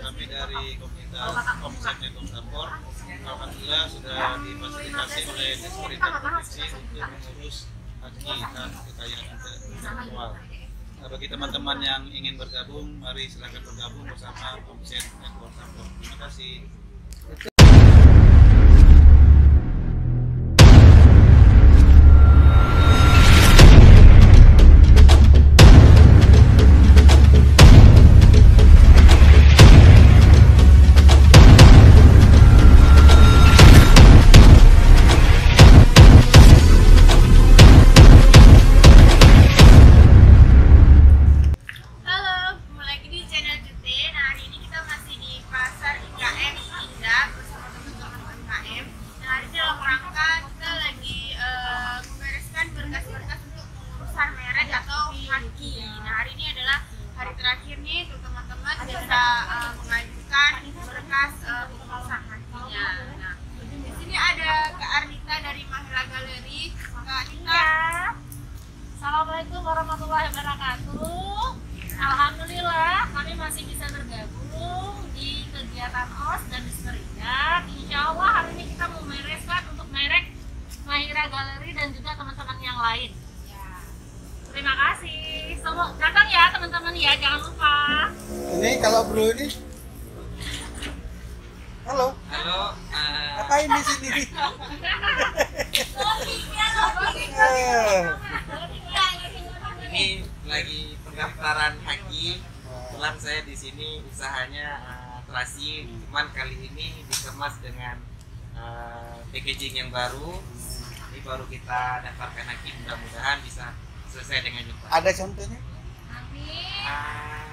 kami dari komunitas Komsek Network Support Alhamdulillah sudah difasilitasi oleh Disperindak Provinsi untuk mengurus haji dan kekayaan intelektual. Nah, bagi teman-teman yang ingin bergabung, mari silakan bergabung bersama Komsek Network Support. Terima kasih. Arnita, Assalamualaikum warahmatullahi wabarakatuh. Alhamdulillah kami masih bisa bergabung di kegiatan OS dan Disperindak. Insya Allah hari ini kita memereskan untuk merek Mahira Galeri dan juga teman-teman yang lain. Ya. Terima kasih. Semua datang ya teman-teman ya, jangan lupa. Ini kalau bro ini Halo, Halo, eh, ngapain di sini? Eh, ini lagi pendaftaran haji. Kebetulan saya di sini usahanya eh, terasi, cuman kali ini dikemas dengan eh, packaging yang baru. Ini baru kita daftarkan haji, mudah-mudahan bisa selesai dengan cepat. Ada contohnya? Ah,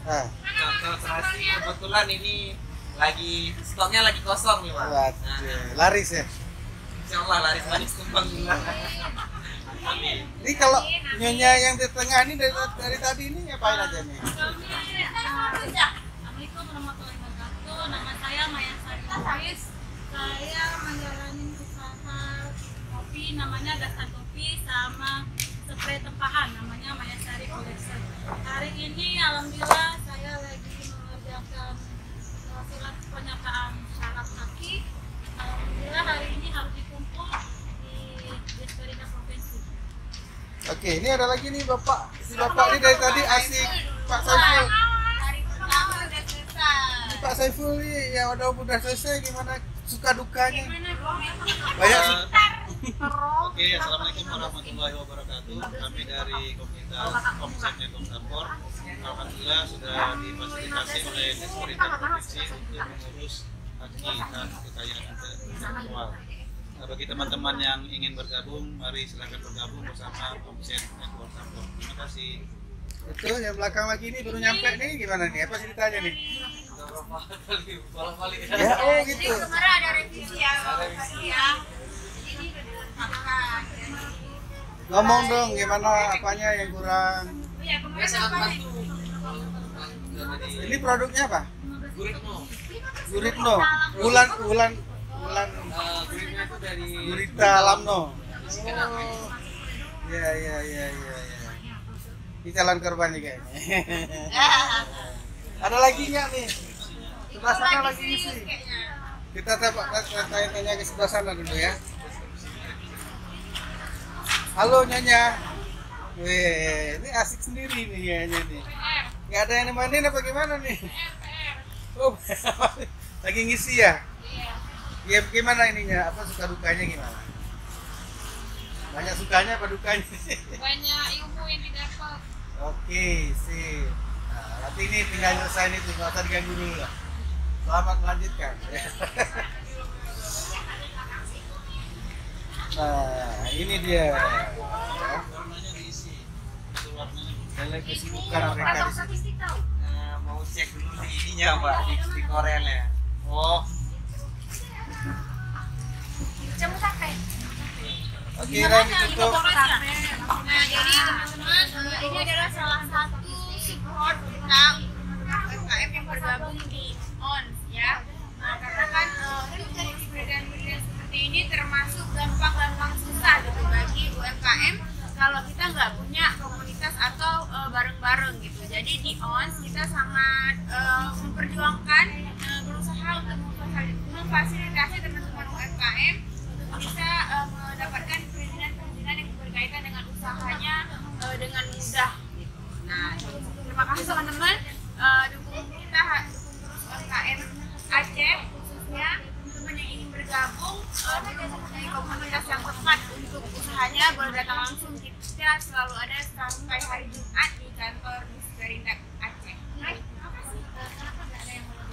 Ah, contoh terasi kebetulan ini lagi stoknya lagi kosong nih pak. Nah, laris ya. Insya Allah laris manis tumpang. Ini kalau nyonya yang di tengah ini dari, dari tadi ini ngapain aja nih? Assalamualaikum warahmatullahi wabarakatuh. Nama saya Maya Sari Hafiz. Saya menjalani usaha kopi namanya Dasar Kopi sama spray tempahan namanya Maya Sari Collection. Hari ini alhamdulillah saya lagi mengerjakan uh, surat pernyataan syarat kaki. Alhamdulillah hari ini harus dikumpul di Disperindak Provinsi. Oke, ini ada lagi nih bapak. Si bapak ini dari tadi asik. Pak Saiful. hari pertama udah selesai. Ini Pak Saiful nih yang udah udah selesai gimana suka dukanya? Banyak su- Oke, Assalamualaikum warahmatullahi wabarakatuh. Kami dari komunitas Komsek Network Support Alhamdulillah sudah difasilitasi oleh Disperindak Provinsi untuk mengurus haji dan kekayaan intelektual. Nah, bagi teman-teman yang ingin bergabung, mari silakan bergabung bersama Komsek Network Support. Terima kasih. itu yang belakang lagi ini baru nyampe nih gimana nih? Apa ceritanya nih? Ya, oh Jadi gitu. kemarin ada revisi ya, revisi ya. Jadi udah dilengkapkan. Ngomong dong gimana apanya yang kurang. Oh ya, kemarin apa nih? Ini produknya apa? Guritno. Guritno. Bulan bulan bulan dari Gurita Lamno. Oh. Ya ya ya ya ya. Di jalan korban nih kayaknya. Ada lagi nggak nih? Sebelah sana lagi isi. kayaknya. Kita tanya-tanya ke sebelah sana dulu ya. Halo Nyonya. Wih, ini asik sendiri nih kayaknya nih. Nggak ada yang nemenin apa gimana nih? Oh, lagi ngisi ya? Ya gimana ininya? Apa suka dukanya gimana? Banyak sukanya apa dukanya? Banyak ilmu yang didapat. Oke, sip. Nah, nanti ini tinggal selesai itu, nggak usah diganggu dulu lah. Selamat melanjutkan. Nah, ini dia. Ya. Dalam kesibukan mereka di sini. Eh, mau cek dulu di ininya mbak di, di korelnya oh Oke, Ren ditutup. Nah, jadi teman-teman, ini adalah salah satu support kita UMKM yang bergabung di ONS ya. Nah, karena kan eh, dari brand-brand seperti ini termasuk gampang-gampang susah gitu bagi UMKM kalau kita nggak punya komunitas atau eh, bareng-bareng gitu. Jadi di ONS kita sangat eh, memperjuangkan bisa teman-teman uh, dukung kita dukung terus UMKM Aceh khususnya teman yang ingin bergabung uh, komunitas yang tepat untuk usahanya boleh datang langsung kita selalu ada sampai hari Jumat di kantor Disperintek Aceh. Terima kasih. Kenapa nggak ada yang mau